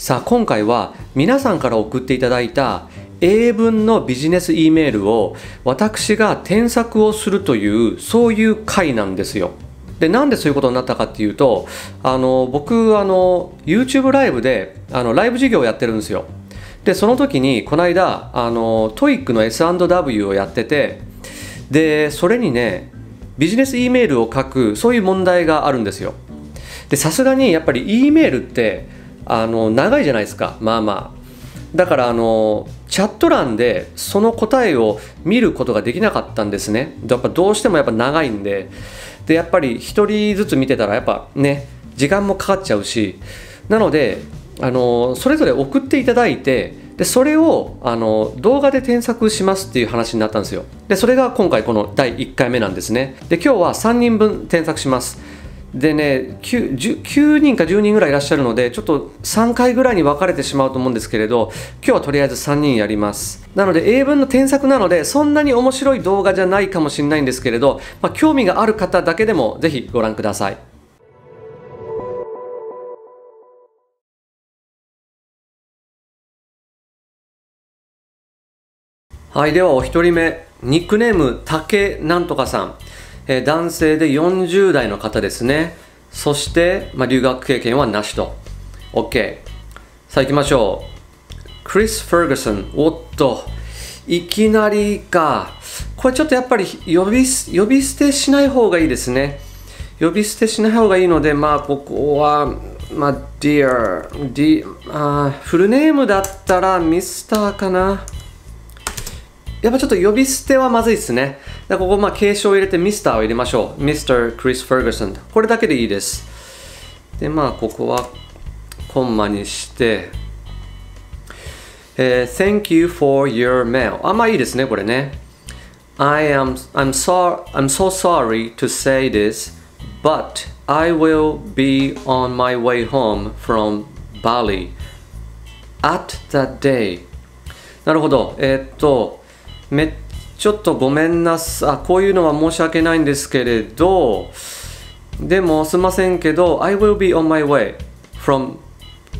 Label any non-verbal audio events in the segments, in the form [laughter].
さあ今回は皆さんから送っていただいた英文のビジネス E メールを私が添削をするというそういう回なんですよ。でなんでそういうことになったかっていうとあの僕あの YouTube ライブであのライブ授業をやってるんですよ。でその時にこの間あの TOEIC の S&W をやっててでそれにねビジネス E メールを書くそういう問題があるんですよ。でさすがにやっぱり E メールってあの長いじゃないですか。まあまあ。だからあのチャット欄でその答えを見ることができなかったんですね。やっぱどうしてもやっぱ長いんで。でやっぱり1人ずつ見てたらやっぱね時間もかかっちゃうし。なのであのそれぞれ送っていただいてでそれをあの動画で添削しますっていう話になったんですよ。でそれが今回この第1回目なんですね。で今日は3人分添削します。でね 9, 9, 人か10人ぐらいいらっしゃるのでちょっと3回ぐらいに分かれてしまうと思うんですけれど今日はとりあえず3人やります。なので英文の添削なのでそんなに面白い動画じゃないかもしれないんですけれど、まあ、興味がある方だけでもぜひご覧ください。はいではお一人目。ニックネーム竹なんとかさん。え男性で40代の方ですね。そして、まあ、留学経験はなしと。OK。さあ行きましょう。クリス・フェルガソン。おっと、いきなりか。これちょっとやっぱり呼び呼び捨てしない方がいいですね。呼び捨てしない方がいいので、まあ、ここは、まあ、Dear、D、あフルネームだったらミスターかな。やっぱちょっと呼び捨てはまずいですね。ここまあ継承を入れてミスターを入れましょう。Mr. Chris Ferguson。これだけでいいです。で、まあここはコンマにして、えー、Thank you for your mail. あ、まあいいですね、これね。I am, I'm, so, I'm so sorry to say this, but I will be on my way home from Bali at that day. なるほど。えー、っと、め ちょっとごめんなさい。こういうのは申し訳ないんですけれどでもすいませんけど I will be on my way from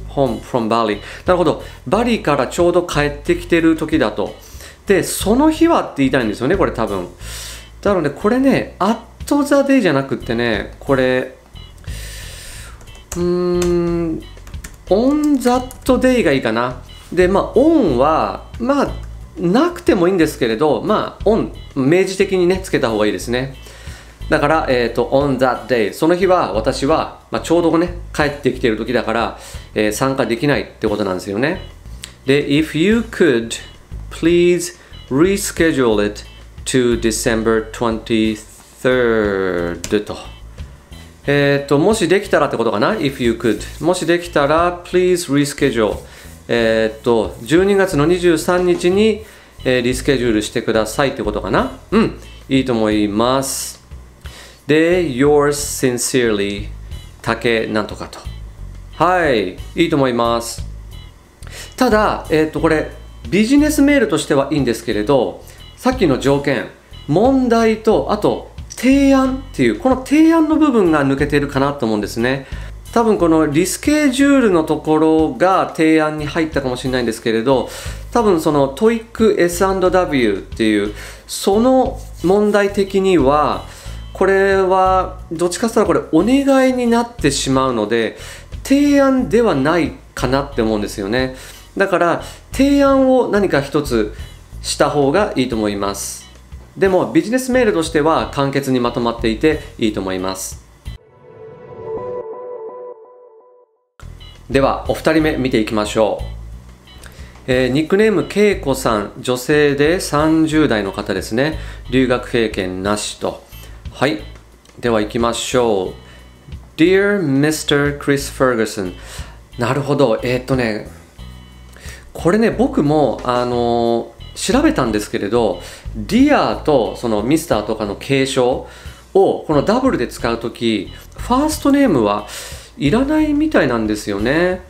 home from Bali. なるほど。バリからちょうど帰ってきてる時だと。でその日はって言いたいんですよねこれ多分。なのでこれね at the day じゃなくてねこれうーん on that day がいいかな。でまあ on はまあなくてもいいんですけれど、まあ、on、明示的にね、つけた方がいいですね。だから、えっ、ー、と、on that day、その日は私は、まあ、ちょうどね、帰ってきてる時だから、えー、参加できないってことなんですよね。で、if you could, please reschedule it to December 23rd と。えっ、ー、と、もしできたらってことかな ?if you could。もしできたら、please reschedule。えー、っと、12月の23日に、えー、リスケジュールしてくださいってことかな？うん、いいと思います。で、yours sincerely 竹なんとかと。はい、いいと思います。ただ、えー、っと、これ、ビジネスメールとしてはいいんですけれど、さっきの条件、問題と、あと、提案っていう、この提案の部分が抜けてるかなと思うんですね。多分このリスケジュールのところが提案に入ったかもしれないんですけれど多分その TOEIC S&W っていうその問題的にはこれはどっちかというとこれお願いになってしまうので提案ではないかなって思うんですよね。だから提案を何か一つした方がいいと思います。でもビジネスメールとしては簡潔にまとまっていていいと思います。ではお二人目見ていきましょう、えー、ニックネームけいこさん。女性で30代の方ですね。留学経験なしと。はい。では行きましょう。Dear Mr. Chris Ferguson なるほど。えー、っとねこれね僕もあのー、調べたんですけれど Dear とその Mr. とかの継承をこのダブルで使うときファーストネームはいらないみたいなんですよね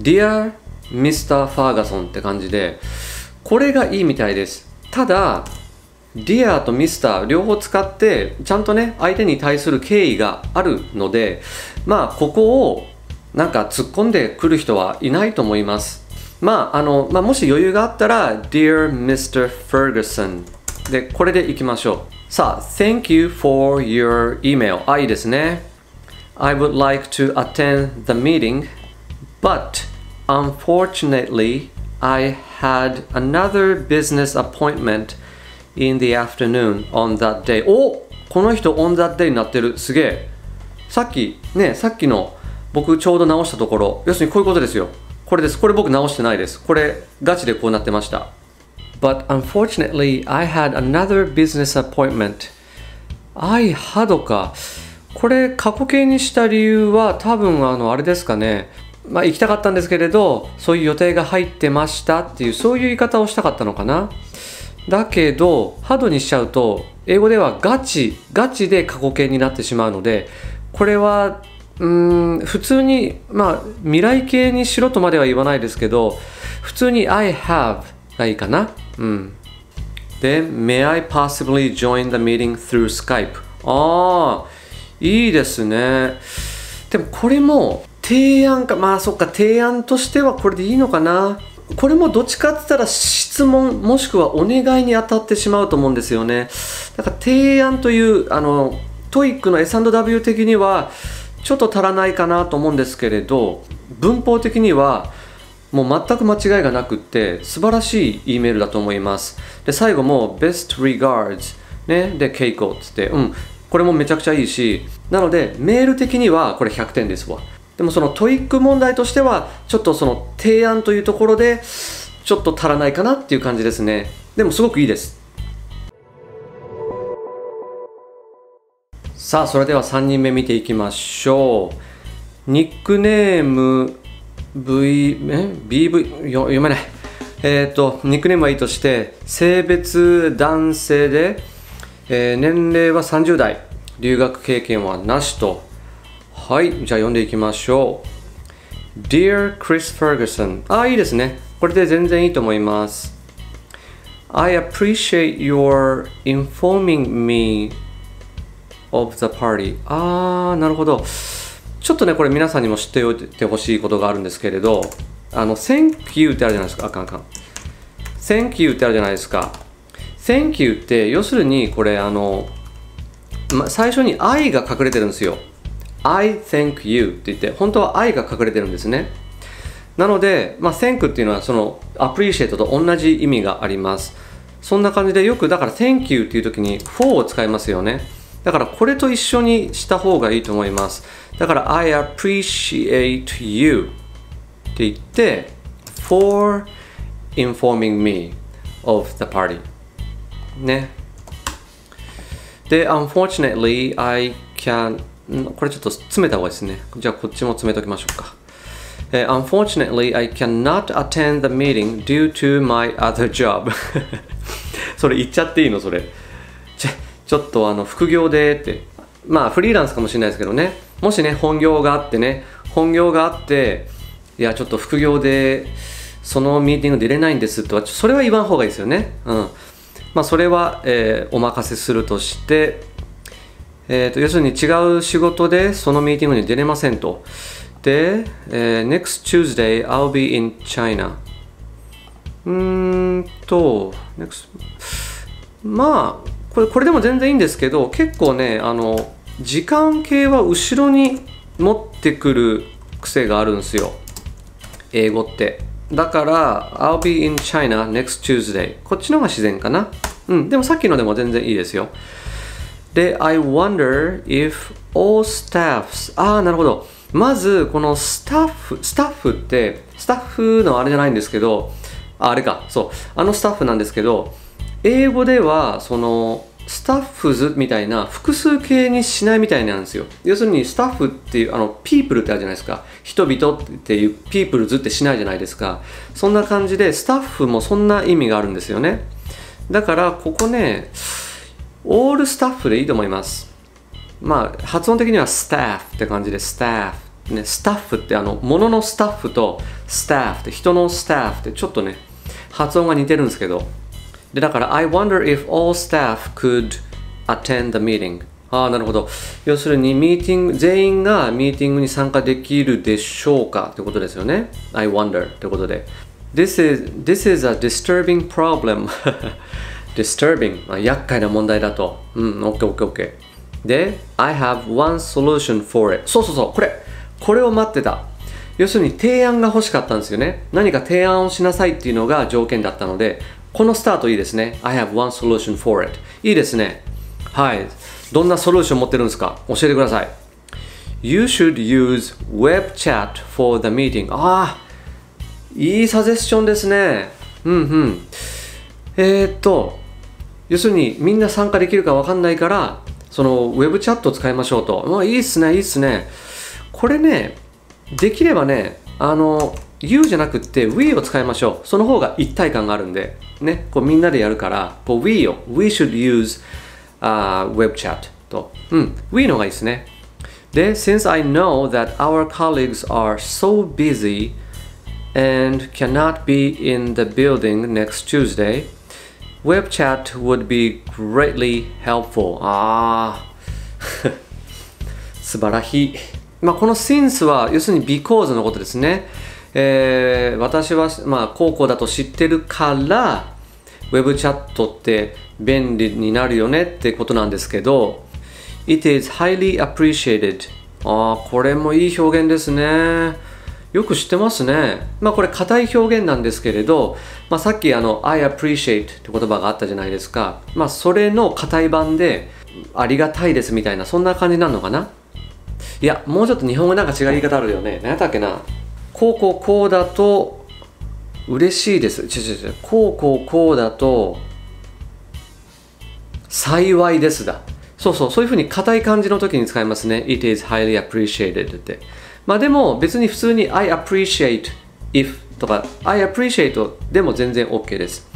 Dear Mr. Ferguson って感じでこれがいいみたいですただ Dear と Mr. 両方使ってちゃんとね相手に対する敬意があるのでまあここをなんか突っ込んでくる人はいないと思います。まあ、あの、まあ、もし余裕があったら、Dear Mr. Ferguson で、これでいきましょう。さあ、Thank you for your email. あ、いいですね。I would like to attend the meeting, but unfortunately, I had another business appointment in the afternoon on that day. おこの人 on that day になってる。すげえ。さっき、ね、さっきの僕ちょうど直したところ、要するにこういうことですよ。これです。これ僕直してないです。これガチでこうなってました。But unfortunately, I had another business appointment. I had か。これ過去形にした理由は多分あのあれですかね。まあ行きたかったんですけれど、そういう予定が入ってましたっていうそういう言い方をしたかったのかな。だけど、ハードにしちゃうと、英語ではガチ、ガチで過去形になってしまうので、これは、うん、普通に、まあ、未来形にしろとまでは言わないですけど、普通に I have がいいかな。うん。で、May I possibly join the meeting through Skype? ああ、いいですね。でもこれも提案か、まあそっか、提案としてはこれでいいのかな。これもどっちかって言ったら質問もしくはお願いに当たってしまうと思うんですよね。だから提案というあの TOEIC の S&W 的にはちょっと足らないかなと思うんですけれど文法的にはもう全く間違いがなくって素晴らしい E メールだと思います。で最後も Best regards ねで Keiko っつってうんこれもめちゃくちゃいいしなのでメール的にはこれ100点ですわ。でもその TOEIC 問題としてはちょっとその提案というところでちょっと足らないかなっていう感じですね。でもすごくいいです。さあそれでは3人目見ていきましょう。ニックネーム V え？BV 読めない。えっ、ー、とニックネームはいいとして性別男性で、えー年齢は30代留学経験はなしとはい、じゃあ読んでいきましょう。Dear Chris Ferguson。ああ、いいですね。これで全然いいと思います。I appreciate your informing me of the party. あー、なるほど。ちょっとね、これ皆さんにも知っておいてほしいことがあるんですけれど、あの、Thank you ってあるじゃないですか。あかんあかん。Thank you ってあるじゃないですか。Thank you って、要するにこれ、あの、ま、最初に愛が隠れてるんですよ。I thank you って言って、本当は愛が隠れてるんですね。なので、まあ、thank っていうのはその appreciate と同じ意味があります。そんな感じでよくだから thank you っていう時に for を使いますよね。だからこれと一緒にした方がいいと思います。だから I appreciate you って言って for informing me of the party ね。で、unfortunately I can これちょっと詰めた方がいいですね。じゃあこっちも詰めときましょうか。え Unfortunately, I cannot attend the meeting due to my other job. [laughs] それ言っちゃっていいの？それ。ちょちょっとあの副業でって。まあフリーランスかもしれないですけどね。もしね、本業があってね、本業があって、いや、ちょっと副業でそのミーティング出れないんですとは、それは言わん方がいいですよね。うん。まあそれは、えーお任せするとして、えー、と要するに違う仕事でそのミーティングに出れませんと。で、えー next Tuesday I'll be in China. うーんと、next まあこれ、これでも全然いいんですけど、結構ね、あの、時間系は後ろに持ってくる癖があるんですよ。英語って。だから、I'll be in China next Tuesday. こっちの方が自然かな。うん、でもさっきのでも全然いいですよ。で、I wonder if all staffs ああ、なるほど。まず、このスタッフ、スタッフって、スタッフのあれじゃないんですけど、ああれか、そう、あのスタッフなんですけど、英語では、その、スタッフズみたいな複数形にしないみたいなんですよ。要するにスタッフっていう、あの、ピープルってあるじゃないですか。人々っていう、ピープルズってしないじゃないですか。そんな感じで、スタッフもそんな意味があるんですよね。だから、ここね、オールスタッフでいいと思います。まあ、発音的にはスタッフって感じで、スタッフ。ね、スタッフってあの、物のスタッフとスタッフって人のスタッフってちょっとね、発音が似てるんですけど。で、だから、I wonder if all staff could attend the meeting. ああ、なるほど。要するに、ミーティング、全員がミーティングに参加できるでしょうかってことですよね。I wonder ってことで。This is, this is a disturbing problem. disturbing. あ厄介な問題だと。うん、OK, OK, OK. で、I have one solution for it. そうそうそう、これ。これを待ってた。要するに提案が欲しかったんですよね。何か提案をしなさいっていうのが条件だったので、このスタートいいですね。I have one solution for it. いいですね。はい。どんなソリューション持ってるんですか教えてください。You should use web chat for the meeting. ああ、いいサジェスションですね。うんうん。えー、っと、要するにみんな参加できるかわかんないから、そのウェブチャットを使いましょうと。まあいいっすね、いいっすね。これね、できればね、あの、You じゃなくて We を使いましょう。その方が一体感があるんで、ね、こうみんなでやるから、こう We を、We should use、uh, web chat と。うん、We の方がいいですね。で、Since I know that our colleagues are so busy and cannot be in the building next Tuesday, web chat would be greatly helpful. ああ、素晴らしい。まあ、この since は要するに because のことですね。えー、私は、まあ、高校だと知ってるから、ウェブチャットって便利になるよねってことなんですけど、It is highly appreciated. ああ、これもいい表現ですね。よく知ってますね。まあこれ硬い表現なんですけれど、まあさっきあの I appreciate って言葉があったじゃないですか。まあそれの硬い版でありがたいですみたいなそんな感じなのかな？いや、もうちょっと日本語なんか違う言い方あるよね。何だっけな？こうこうこうだと嬉しいです。違う違う違う。こうこうこうだと幸いですだ。そうそう、そういうふうに硬い感じの時に使いますね。It is highly appreciated って。まあでも別に普通に I appreciate if とか I appreciate でも全然 OK です。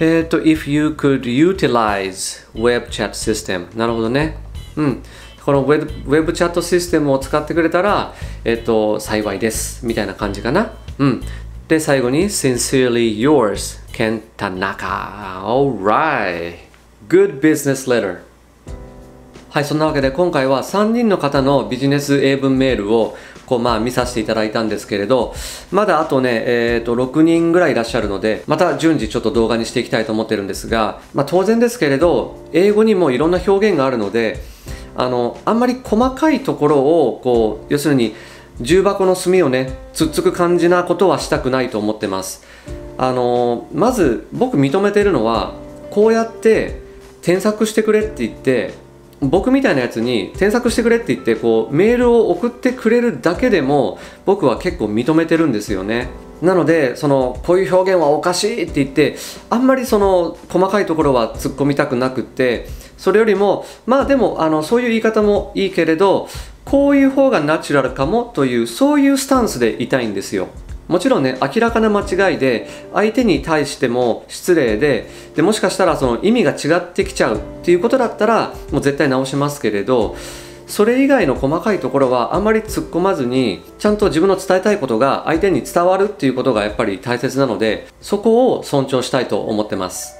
えっ、ー、と、if you could utilize web chat system なるほどね。うん。このウェブウェブチャットシステムを使ってくれたら、えっ、ー、と、幸いです。みたいな感じかな。うん。で、最後に Sincerely yours, Ken Tanaka. Alright. Good business letter. はい、そんなわけで今回は3人の方のビジネス英文メールをこうまあ見させていただいたんですけれど、まだあとね、えっ、ー、と、6人ぐらいいらっしゃるので、また順次ちょっと動画にしていきたいと思ってるんですが、まあ当然ですけれど、英語にもいろんな表現があるので、あの、あんまり細かいところを、こう、要するに、重箱の隅をね、つっつく感じなことはしたくないと思ってます。あの、まず僕認めてるのは、こうやって添削してくれって言って、僕みたいなやつに添削してくれって言ってこうメールを送ってくれるだけでも僕は結構認めてるんですよね。なのでそのこういう表現はおかしいって言ってあんまりその細かいところは突っ込みたくなくってそれよりもまあでもあのそういう言い方もいいけれどこういう方がナチュラルかもというそういうスタンスでいたいんですよ。もちろんね明らかな間違いで相手に対しても失礼ででもしかしたらその意味が違ってきちゃうっていうことだったらもう絶対直しますけれどそれ以外の細かいところはあんまり突っ込まずにちゃんと自分の伝えたいことが相手に伝わるっていうことがやっぱり大切なのでそこを尊重したいと思ってます。